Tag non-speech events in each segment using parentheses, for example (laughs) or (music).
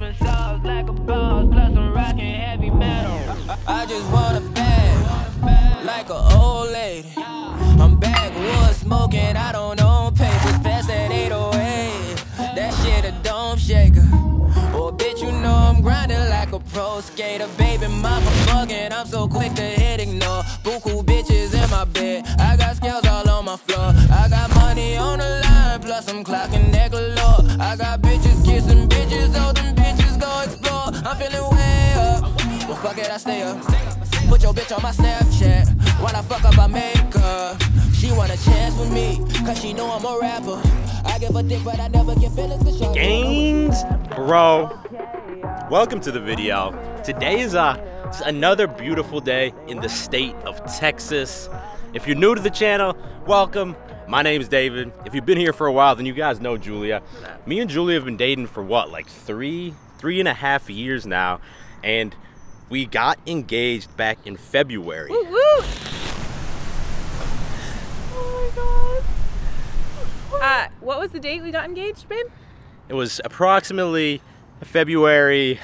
like a boss, plus I'm rocking heavy metal. I just want a bag, like an old lady. I'm backwoods smoking, I don't own papers, past that 808. That shit a dome shaker. Oh, bitch, you know I'm grinding like a pro skater. Baby, mama fucking, I'm so quick to hit ignore. Buku bitches in my bed, I got scales all on my floor. I got money on the line, plus I'm clocking that galore. I got bitches kissing bitches, oh, fuck it, I stay up. Put your bitch on my Snapchat while I fuck up my makeup. She want a chance with me, cause she know I'm a rapper. I give a dick, but I never get feelings cause she Gains, bro. Welcome to the video. Today is uh, another beautiful day in the state of Texas. If you're new to the channel, welcome. My name is David. If you've been here for a while, then you guys know Julia. Me and Julia have been dating for what, like three, three and a half years now, and we got engaged back in February. Woo woo! Oh my god. Uh, what was the date we got engaged, babe? It was approximately February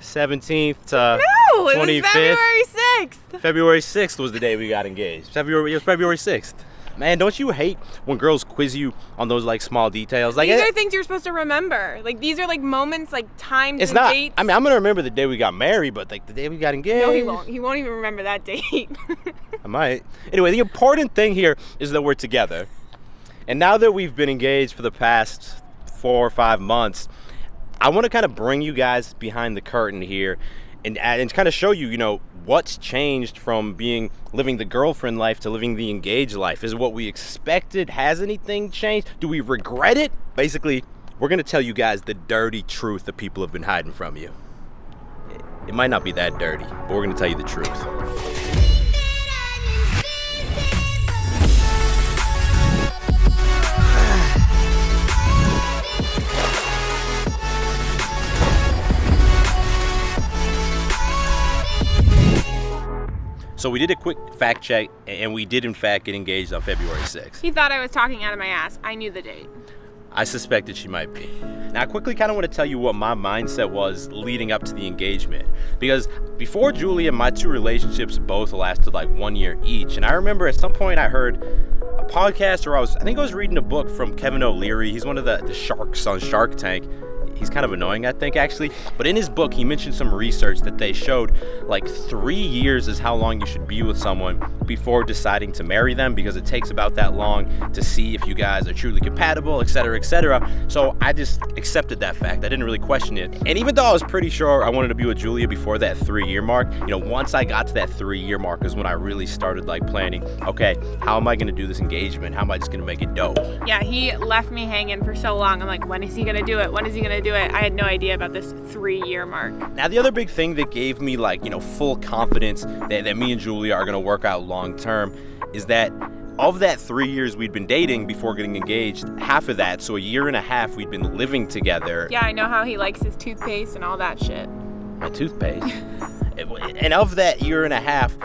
17th to No, it 25th. was February 6th. February 6th was the day we got engaged. February, it was February 6th. Man, don't you hate when girls quiz you on those like small details? Like These it- are things you're supposed to remember. Like these are like moments, like times it's and not. dates. I mean, I'm gonna remember the day we got married, but like the day we got engaged. no, he won't. He won't even remember that date. (laughs) I might. Anyway, the important thing here is that we're together. And now that we've been engaged for the past four or five months, I want to kind of bring you guys behind the curtain here and, and kind of show you, you know, what's changed from being living the girlfriend life to living the engaged life. Is what we expected? Has anything changed? Do we regret it? Basically, we're going to tell you guys the dirty truth that people have been hiding from you. It- It might not be that dirty, but we're going to tell you the truth. So we did a quick fact check, and we did in fact get engaged on February 6th. he thought I was talking out of my ass. I knew the date. I suspected she might be. Now, I quickly kind of want to tell you what my mindset was leading up to the engagement. Because before Julia, my two relationships both lasted like one year each. And I remember at some point I heard a podcast, or I was, I think I was reading a book from Kevin O'Leary. He's one of the, the sharks on Shark Tank. He's kind of annoying, I think, actually. But in his book, he mentioned some research that they showed like three years is how long you should be with someone before deciding to marry them because it takes about that long to see if you guys are truly compatible, etc., etc. So I just accepted that fact. I didn't really question it. And even though I was pretty sure I wanted to be with Julia before that three year mark, you know, once I got to that three year mark is when I really started like planning, okay, how am I gonna do this engagement? How am I just gonna make it dope? Yeah, he left me hanging for so long. I'm like, when is he gonna do it? When is he gonna do it? I had no idea about this three year mark. Now, the other big thing that gave me like, you know, full confidence that, that me and Julia are gonna work out long term is that of that three years we'd been dating before getting engaged, half of that, so a year and a half, we'd been living together. Yeah, I know how he likes his toothpaste and all that shit. My toothpaste. (laughs) and of that year and a half,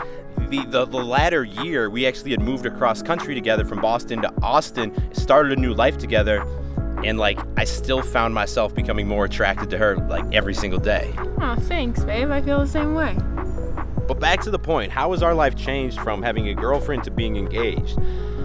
the, the, the latter year, we actually had moved across country together from Boston to Austin, started a new life together, and like I still found myself becoming more attracted to her like every single day. Oh, thanks, babe. I feel the same way. But back to the point, how has our life changed from having a girlfriend to being engaged?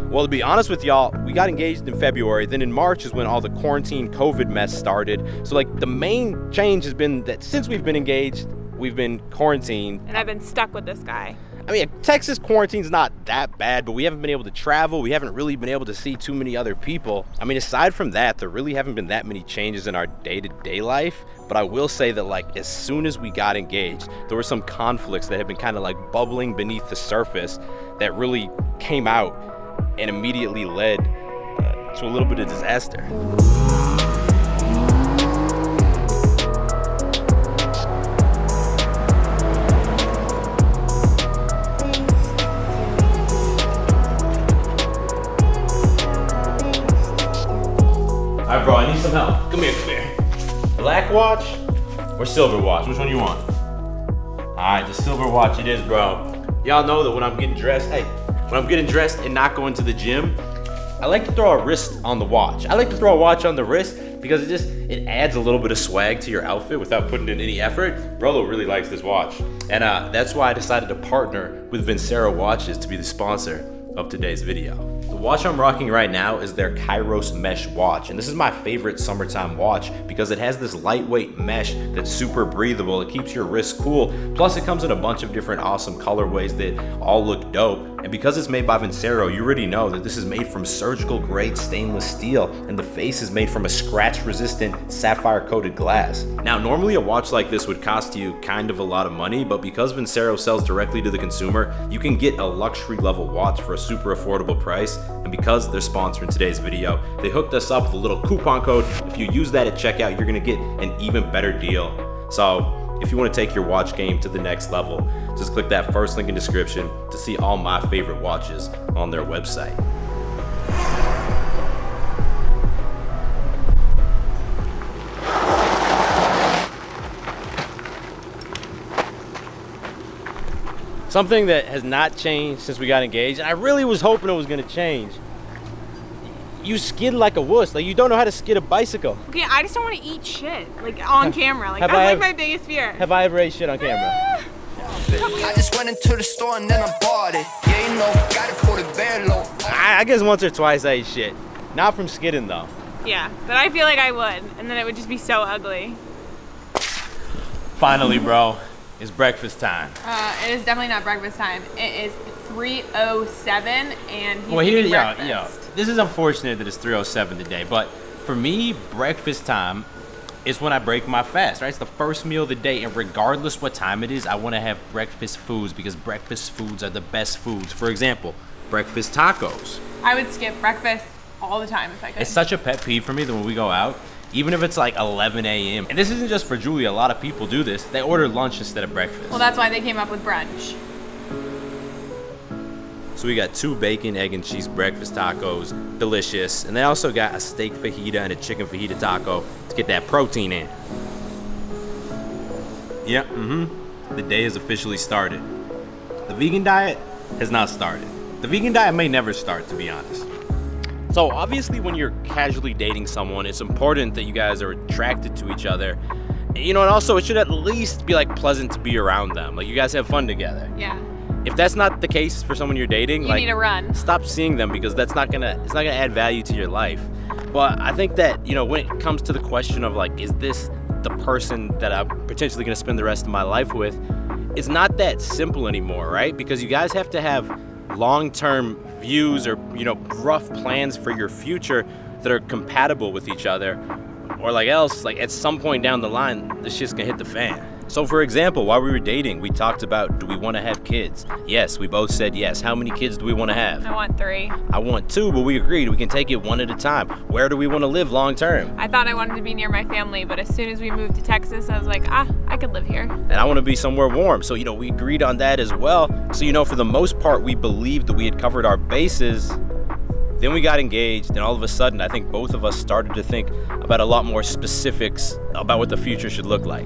Well, to be honest with y'all, we got engaged in February. Then in March is when all the quarantine COVID mess started. So, like, the main change has been that since we've been engaged, we've been quarantined. And I've been stuck with this guy. I mean, Texas quarantine's not that bad, but we haven't been able to travel. We haven't really been able to see too many other people. I mean, aside from that, there really haven't been that many changes in our day to day life. But I will say that, like, as soon as we got engaged, there were some conflicts that had been kind of like bubbling beneath the surface that really came out and immediately led uh, to a little bit of disaster. Silver watch? Which one you want? All right, the silver watch it is, bro. Y'all know that when I'm getting dressed, hey, when I'm getting dressed and not going to the gym, I like to throw a wrist on the watch. I like to throw a watch on the wrist because it just it adds a little bit of swag to your outfit without putting in any effort. Rolo really likes this watch, and uh, that's why I decided to partner with Vincero Watches to be the sponsor of today's video. The watch I'm rocking right now is their Kairos mesh watch, and this is my favorite summertime watch because it has this lightweight mesh that's super breathable. It keeps your wrist cool. Plus, it comes in a bunch of different awesome colorways that all look dope. And because it's made by Vincero, you already know that this is made from surgical grade stainless steel, and the face is made from a scratch resistant sapphire coated glass. Now, normally a watch like this would cost you kind of a lot of money, but because Vincero sells directly to the consumer, you can get a luxury level watch for a super affordable price. And because they're sponsoring today's video, they hooked us up with a little coupon code. If you use that at checkout, you're gonna get an even better deal. So if you want to take your watch game to the next level, just click that first link in description to see all my favorite watches on their website. Something that has not changed since we got engaged, and I really was hoping it was gonna change. You skid like a wuss. Like you don't know how to skid a bicycle. Okay, I just don't want to eat shit like on camera. Like have that's I like ever- my biggest fear. Have I ever ate shit on camera? I just went into the store and then I bought it. Yeah, you know, got it for the bare low. I, I guess once or twice I ate shit. Not from skidding though. yeah, but I feel like I would, and then it would just be so ugly. Finally, bro, it's breakfast time. Uh, it is definitely not breakfast time. It is 3:07, and he's well, here, yeah, breakfast. yeah. This is unfortunate that it's 3:07 today, but for me, breakfast time is when I break my fast. Right, it's the first meal of the day, and regardless what time it is, I want to have breakfast foods because breakfast foods are the best foods. For example, breakfast tacos. I would skip breakfast all the time if I could. It's such a pet peeve for me that when we go out, even if it's like 11 a.m. And this isn't just for Julia. A lot of people do this. They order lunch instead of breakfast. well, that's why they came up with brunch. So we got two bacon, egg, and cheese breakfast tacos, delicious. And they also got a steak fajita and a chicken fajita taco to get that protein in. Yep, mm-hmm. The day has officially started. The vegan diet has not started. The vegan diet may never start, to be honest. So obviously when you're casually dating someone, it's important that you guys are attracted to each other. You know, and also it should at least be like pleasant to be around them. Like you guys have fun together. Yeah, If that's not the case for someone you're dating, you like need to run. stop seeing them because that's not gonna it's not gonna add value to your life. But I think that you know when it comes to the question of like, is this the person that I'm potentially gonna spend the rest of my life with? It's not that simple anymore, right? Because you guys have to have long-term views or you know rough plans for your future that are compatible with each other or like else like at some point down the line this shit's gonna hit the fan so for example while we were dating we talked about do we want to have kids? Yes we both said yes. How many kids do we want to have? I want three. i want two but we agreed we can take it one at a time. Where do we want to live long term? I thought I wanted to be near my family, but as soon as we moved to Texas, I was like, ah, I could live here. and i want to be somewhere warm. So you know we agreed on that as well. So you know for the most part we believed that we had covered our bases. Then we got engaged and all of a sudden i think both of us started to think about a lot more specifics about what the future should look like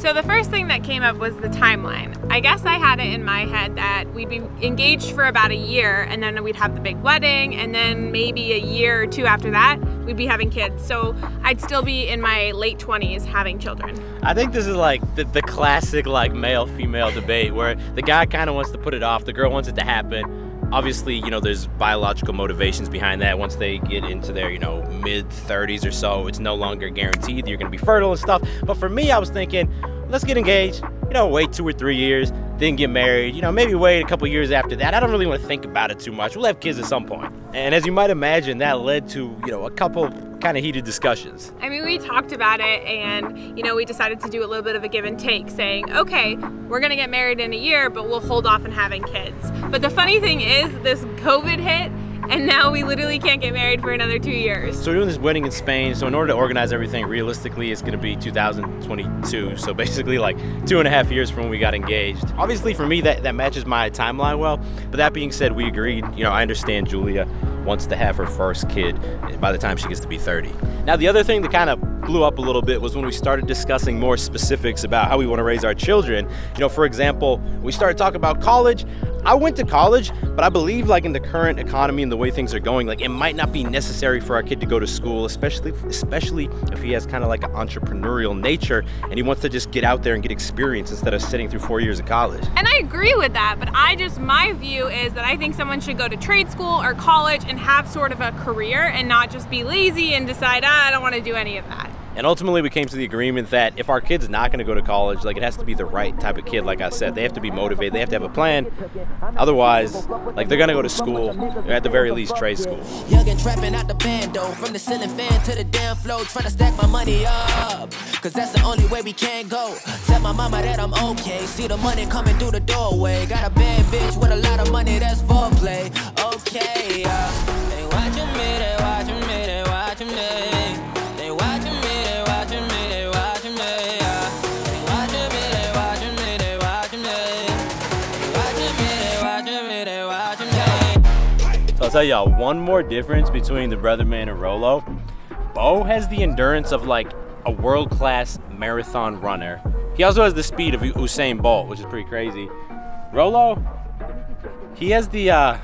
So the first thing that came up was the timeline. I guess I had it in my head that we'd be engaged for about a year and then we'd have the big wedding and then maybe a year or two after that we'd be having kids. So I'd still be in my late 20s having children. I think this is like the, the classic like male female debate where the guy kind of wants to put it off, the girl wants it to happen. Obviously, you know, there's biological motivations behind that. Once they get into their, you know, mid 30s or so, it's no longer guaranteed that you're gonna be fertile and stuff. But for me, I was thinking, let's get engaged, you know, wait two or three years, then get married, you know, maybe wait a couple years after that. I don't really want to think about it too much. We'll have kids at some point. And as you might imagine, that led to, you know, a couple kind of heated discussions. I mean, we talked about it and, you know, we decided to do a little bit of a give and take, saying, okay, we're gonna get married in a year, but we'll hold off on having kids. But the funny thing is, this COVID hit, and now we literally can't get married for another two years. So we're doing this wedding in Spain. So in order to organize everything realistically, it's going to be 2022. So (laughs) basically, like two and a half years from when we got engaged. Obviously, for me, that that matches my timeline well. But that being said, we agreed. You know, I understand Julia wants to have her first kid by the time she gets to be 30. Now, the other thing that kind of blew up a little bit was when we started discussing more specifics about how we want to raise our children. You know, for example, we started talking about college. I went to college, but I believe like in the current economy and the way things are going, like it might not be necessary for our kid to go to school, especially especially if he has kind of like an entrepreneurial nature and he wants to just get out there and get experience instead of sitting through four years of college. And I agree with that, but I just, my view is that I think someone should go to trade school or college and have sort of a career and not just be lazy and decide, ah, I don't want to do any of that. And ultimately, we came to the agreement that if our kid's not going to go to college, like it has to be the right type of kid. Like I said, they have to be motivated. They have to have a plan. Otherwise, like they're going to go to school, or at the very least, trade school. Young and trapping out the bando. From the ceiling fan to the damn floor. Trying to stack my money up. Cause that's the only way we can go. Tell my mama that I'm okay. See the money coming through the doorway. Got a bad bitch I'll tell y'all one more difference between the brother man and Rolo. Bo has the endurance of like a world class marathon runner. He also has the speed of Usain Bolt, which is pretty crazy. Rolo, he has the uh,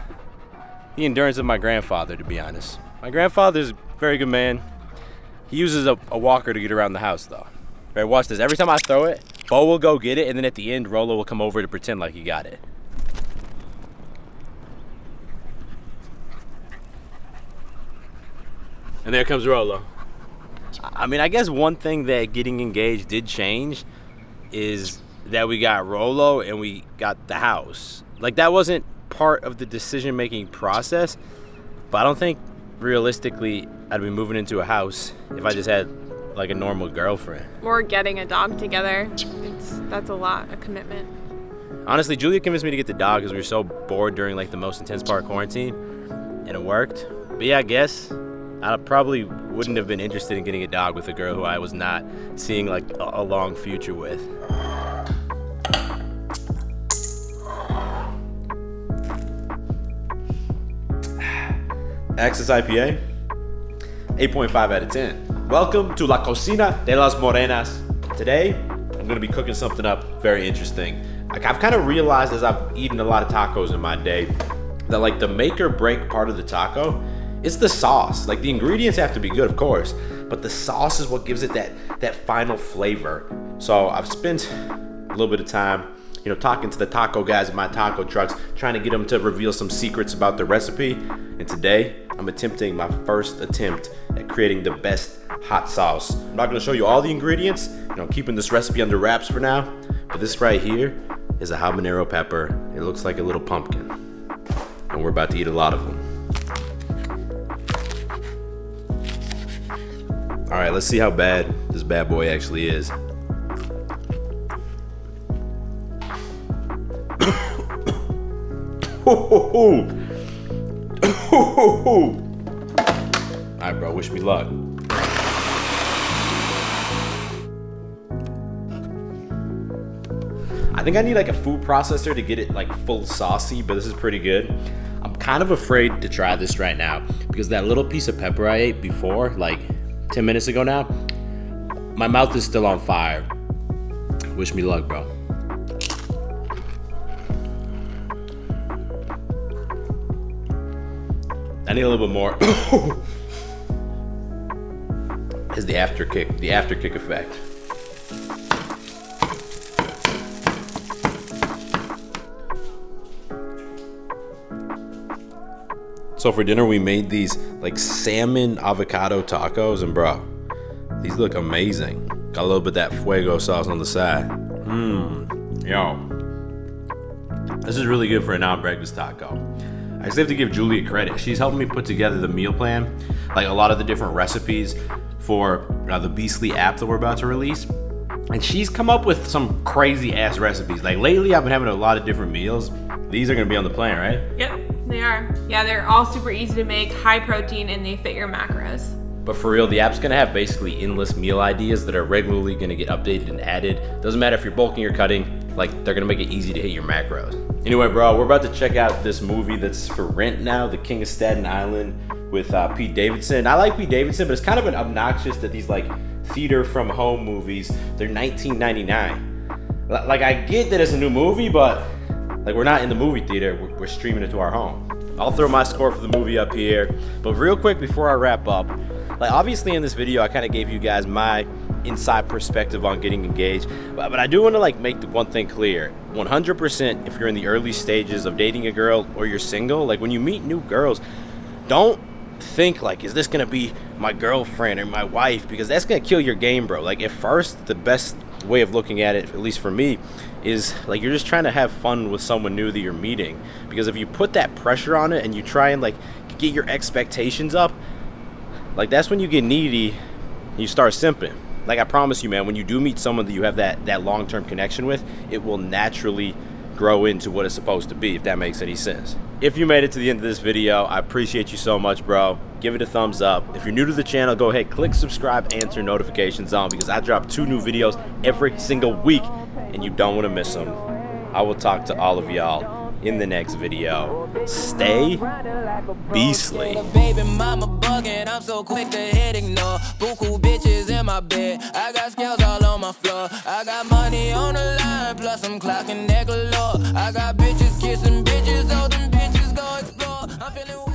the endurance of my grandfather, to be honest. My grandfather's a very good man. He uses a, a walker to get around the house, though. Right, watch this. Every time I throw it, Bo will go get it, and then at the end, Rolo will come over to pretend like he got it. And there comes Rolo. I mean, I guess one thing that getting engaged did change is that we got Rolo and we got the house. Like that wasn't part of the decision making process, but I don't think realistically I'd be moving into a house if I just had like a normal girlfriend. Or getting a dog together. It's, that's a lot, a commitment. Honestly, Julia convinced me to get the dog because we were so bored during like the most intense part of quarantine, and it worked. But yeah, I guess I probably wouldn't have been interested in getting a dog with a girl who I was not seeing like a, long future with. Access IPA, 8.5 out of 10. Welcome to La Cocina de las Morenas. Today, I'm gonna be cooking something up very interesting. Like I've kind of realized as I've eaten a lot of tacos in my day that like the make or break part of the taco is the sauce. Like the ingredients have to be good, of course, but the sauce is what gives it that that final flavor. So I've spent a little bit of time you know, talking to the taco guys in my taco trucks, trying to get them to reveal some secrets about the recipe. And today, I'm attempting my first attempt at creating the best hot sauce. I'm not gonna show you all the ingredients, you know, keeping this recipe under wraps for now, but this right here is a habanero pepper. It looks like a little pumpkin. And we're about to eat a lot of them. All right, let's see how bad this bad boy actually is. (coughs) All right, bro. Wish me luck. I think I need like a food processor to get it like full saucy, but this is pretty good. I'm kind of afraid to try this right now because that little piece of pepper I ate before, like 10 minutes ago now, my mouth is still on fire. Wish me luck, bro. I need a little bit more. (coughs) is the after kick, the after kick effect. So for dinner we made these like salmon avocado tacos and bro, these look amazing. Got a little bit of that fuego sauce on the side. Mmm, yo. This is really good for a non-breakfast taco. I just have to give Julia credit. She's helping me put together the meal plan, like a lot of the different recipes for uh, the Beastly app that we're about to release. And she's come up with some crazy ass recipes. Like lately, I've been having a lot of different meals. These are gonna be on the plan, right? Yep, they are. Yeah, they're all super easy to make, high protein, and they fit your macros. But for real, the app's gonna have basically endless meal ideas that are regularly gonna get updated and added. Doesn't matter if you're bulking or cutting, like they're gonna make it easy to hit your macros. Anyway, bro, we're about to check out this movie that's for rent now, The King of Staten Island with uh, Pete Davidson. I like Pete Davidson, but it's kind of an obnoxious that these like theater from home movies, they're 1999. L- Like I get that it's a new movie, but Like we're not in the movie theater, we're, streaming it to our home. I'll throw my score for the movie up here. But real quick before I wrap up, like obviously in this video I kind of gave you guys my inside perspective on getting engaged. But, but I do want to like make the one thing clear. 100% if you're in the early stages of dating a girl or you're single, like when you meet new girls, don't think like is this gonna be my girlfriend or my wife because that's gonna kill your game bro like at first the best way of looking at it at least for me is like you're just trying to have fun with someone new that you're meeting. Because if you put that pressure on it and you try and like get your expectations up like that's when you get needy you start simping. Like i promise you man when you do meet someone that you have that that long-term connection with it will naturally grow into what it's supposed to be if that makes any sense. If you made it to the end of this video i appreciate you so much bro. Give it a thumbs up. If you're new to the channel go ahead click subscribe and turn notifications on because i drop two new videos every single week and you don't want to miss them. I will talk to all of y'all in the next video. Stay beastly. Baby mama bugging, I'm so quick to hit ignore. Buku bitches in my bed, I got scales all on my floor. I got money on the line, plus I'm clocking neck galore. I got bitches kissing bitches, all them bitches go explore. I'm feeling